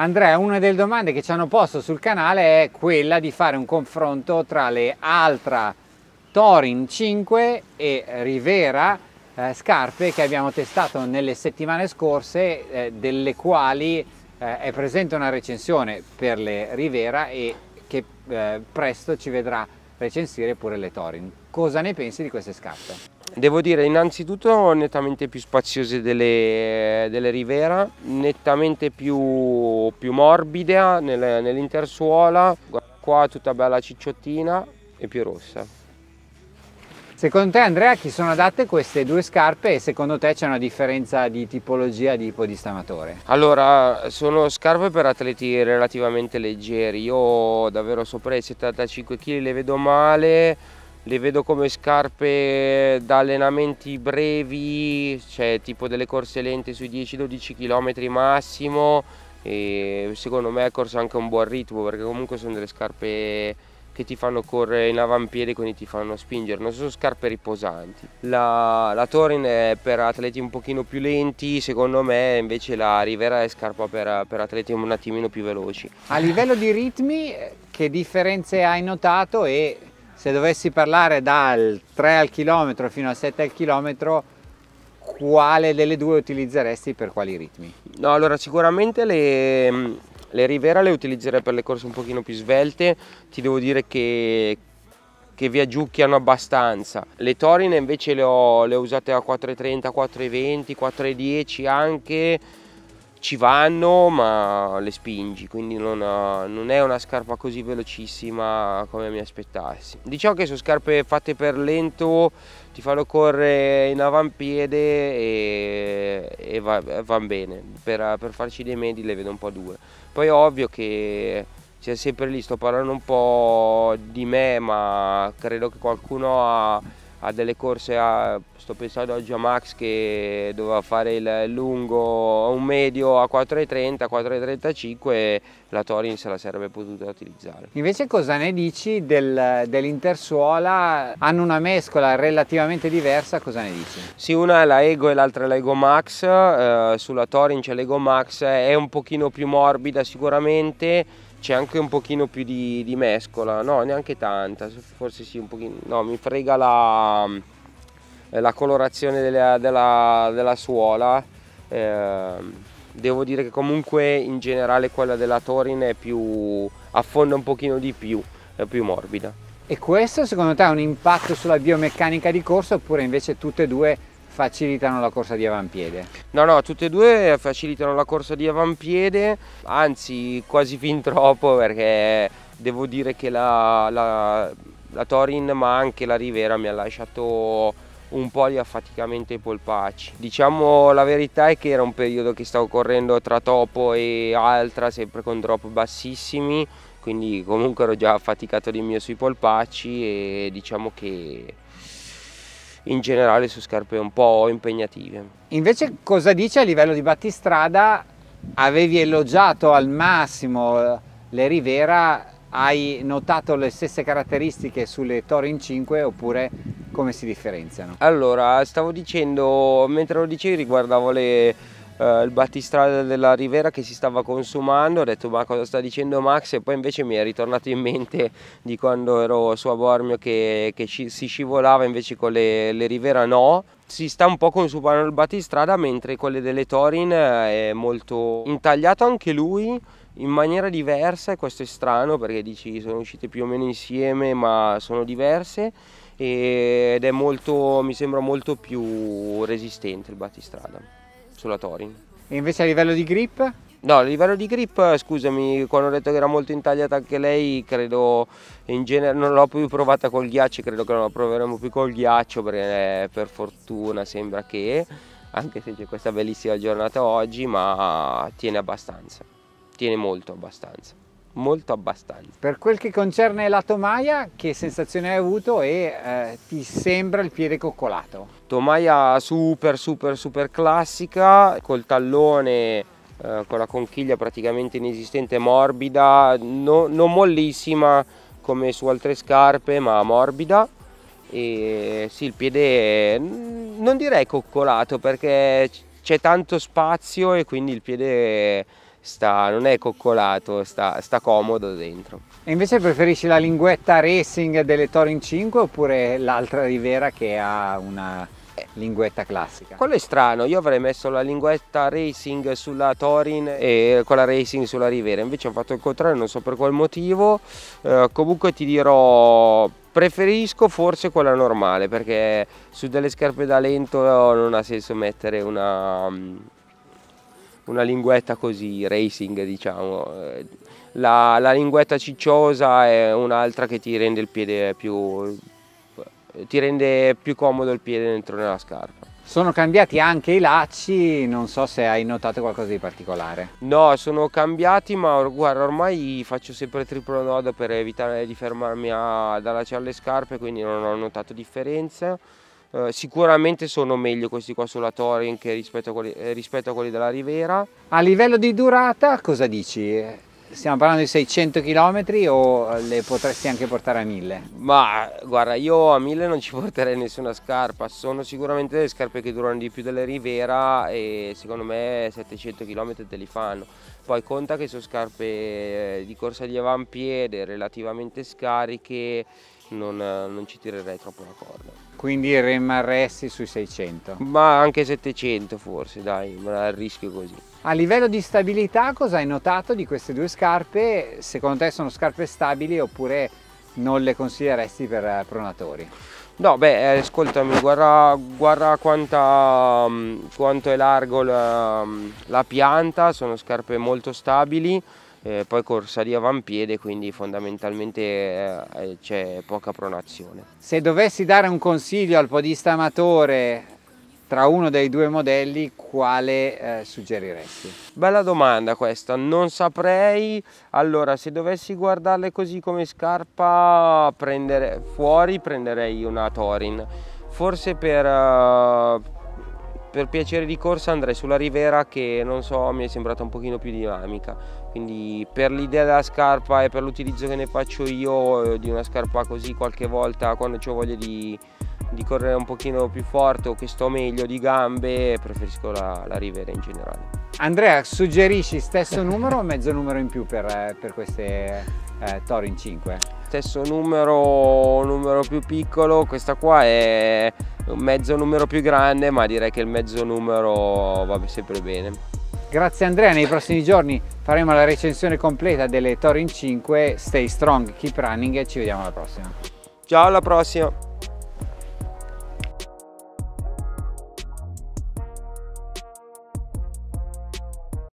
Andrea, una delle domande che ci hanno posto sul canale è quella di fare un confronto tra le Altra Torin 5 e Rivera eh, scarpe che abbiamo testato nelle settimane scorse, eh, delle quali eh, è presente una recensione per le Rivera e che eh, presto ci vedrà recensire pure le Torin. Cosa ne pensi di queste scarpe? Devo dire innanzitutto nettamente più spaziose delle, delle Rivera, nettamente più, più morbida nell'intersuola, qua tutta bella cicciottina e più rossa. Secondo te Andrea chi sono adatte queste due scarpe e secondo te c'è una differenza di tipologia di podistamatore? Allora, sono scarpe per atleti relativamente leggeri, io davvero sopra i 75 kg le vedo male, le vedo come scarpe da allenamenti brevi, cioè tipo delle corse lente sui 10-12 km massimo e secondo me è corso anche un buon ritmo perché comunque sono delle scarpe che ti fanno correre in avampiede quindi ti fanno spingere, non sono scarpe riposanti. La, la Torin è per atleti un pochino più lenti, secondo me invece la Rivera è scarpa per, per atleti un attimino più veloci. A livello di ritmi che differenze hai notato e se dovessi parlare dal 3 al chilometro fino al 7 al chilometro quale delle due utilizzeresti per quali ritmi? No, allora sicuramente le, le Rivera le utilizzerei per le corse un pochino più svelte, ti devo dire che, che vi aggiucchiano abbastanza. Le Torine invece le ho, le ho usate a 4,30, 4,20, 4,10 anche, ci vanno ma le spingi quindi non, non, è una scarpa così velocissima come mi aspettassi. Diciamo che sono scarpe fatte per lento ti fanno correre in avampiede e, e va, van bene. Per, per farci dei medi le vedo un po' dure. Poi è ovvio che c'è sempre lì, sto parlando un po' di me, ma credo che qualcuno ha, ha delle corse, a, sto pensando oggi a Max che doveva fare il lungo, un medio a 4,30, 4,35 la Torin se la sarebbe potuta utilizzare. Invece cosa ne dici del, dell'Intersuola? Hanno una mescola relativamente diversa, cosa ne dici? Sì, una è la Ego e l'altra è la Ego Max, eh, sulla Torin c'è l'Ego Max, è un pochino più morbida sicuramente, c'è anche un pochino più di, di, mescola, no neanche tanta, forse sì un pochino, no mi frega la, la colorazione della, della, della suola, eh, devo dire che comunque in generale quella della Torin è più, affonda un pochino di più, è più morbida. E questo secondo te ha un impatto sulla biomeccanica di corsa oppure invece tutte e due facilitano la corsa di avampiede? No, no, tutte e due facilitano la corsa di avampiede, anzi quasi fin troppo perché devo dire che la, la, la Torin ma anche la Rivera mi ha lasciato un po' di affaticamento ai polpacci. Diciamo la verità è che era un periodo che stavo correndo tra topo e altra, sempre con drop bassissimi, quindi comunque ero già affaticato di mio sui polpacci e diciamo che in generale su scarpe un po' impegnative. Invece cosa dice a livello di battistrada? Avevi elogiato al massimo le Rivera, hai notato le stesse caratteristiche sulle Torin 5 oppure come si differenziano? Allora, stavo dicendo, mentre lo dicevi riguardavo le, Uh, il battistrada della Rivera che si stava consumando, ho detto ma cosa sta dicendo Max? E poi invece mi è ritornato in mente di quando ero su a Bormio che, che si scivolava invece con le, le, Rivera no. Si sta un po' consumando il battistrada mentre quelle delle Torin è molto intagliato anche lui in maniera diversa e questo è strano perché dici sono uscite più o meno insieme ma sono diverse. Ed è molto, mi sembra molto più resistente il battistrada sulla Torin. E invece a livello di grip? No, a livello di grip, scusami, quando ho detto che era molto intagliata anche lei, credo in genere non l'ho più provata col ghiaccio, credo che non la proveremo più col ghiaccio perché per fortuna sembra che, anche se c'è questa bellissima giornata oggi, ma tiene abbastanza, tiene molto abbastanza molto abbastanza. Per quel che concerne la tomaia, che sensazione hai avuto e eh, ti sembra il piede coccolato? Tomaia super super super classica, col tallone eh, con la conchiglia praticamente inesistente, morbida, no, non mollissima come su altre scarpe, ma morbida. E sì, il piede è, non direi coccolato perché c'è tanto spazio e quindi il piede sta, non è coccolato, sta, sta comodo dentro. E invece preferisci la linguetta racing delle Torin 5 oppure l'altra Rivera che ha una linguetta classica? Quello è strano, io avrei messo la linguetta racing sulla Torin e quella racing sulla Rivera, invece ho fatto il contrario, non so per qual motivo, eh, comunque ti dirò preferisco forse quella normale perché su delle scarpe da lento non ha senso mettere una una linguetta così racing diciamo la, la linguetta cicciosa è un'altra che ti rende il piede più ti rende più comodo il piede dentro nella scarpa sono cambiati anche i lacci, non so se hai notato qualcosa di particolare. No, sono cambiati, ma guarda, ormai faccio sempre triplo nodo per evitare di fermarmi a, ad allacciare le scarpe, quindi non ho notato differenze. Uh, sicuramente sono meglio questi qua sulla Touring rispetto a, quelli, eh, rispetto a quelli della Rivera. A livello di durata cosa dici? Stiamo parlando di 600 km o le potresti anche portare a 1000? Ma guarda, io a 1000 non ci porterei nessuna scarpa, sono sicuramente delle scarpe che durano di più delle Rivera e secondo me 700 km te li fanno. Poi conta che sono scarpe eh, di corsa di avampiede relativamente scariche non, non ci tirerei troppo la corda. Quindi rimarresti sui 600? Ma anche 700 forse, dai, ma il rischio così. A livello di stabilità cosa hai notato di queste due scarpe? Secondo te sono scarpe stabili oppure non le consiglieresti per pronatori? No, beh, eh, ascoltami, guarda, guarda quanta, mm, quanto è largo la, la pianta, sono scarpe molto stabili eh, poi corsa di avampiede, quindi fondamentalmente eh, eh, c'è poca pronazione. Se dovessi dare un consiglio al podista amatore tra uno dei due modelli, quale eh, suggeriresti? Bella domanda questa, non saprei. Allora, se dovessi guardarle così come scarpa prendere, fuori, prenderei una Torin. Forse per, uh, per piacere di corsa andrei sulla Rivera che non so, mi è sembrata un pochino più dinamica. Quindi per l'idea della scarpa e per l'utilizzo che ne faccio io eh, di una scarpa così qualche volta quando ho voglia di, di, correre un pochino più forte o che sto meglio di gambe preferisco la, la Rivera in generale. Andrea, suggerisci stesso numero o mezzo numero in più per, eh, per queste eh, Torin 5? Stesso numero, numero più piccolo, questa qua è un mezzo numero più grande ma direi che il mezzo numero va sempre bene. Grazie Andrea, nei prossimi giorni faremo la recensione completa delle Torin 5, stay strong, keep running e ci vediamo alla prossima. Ciao alla prossima!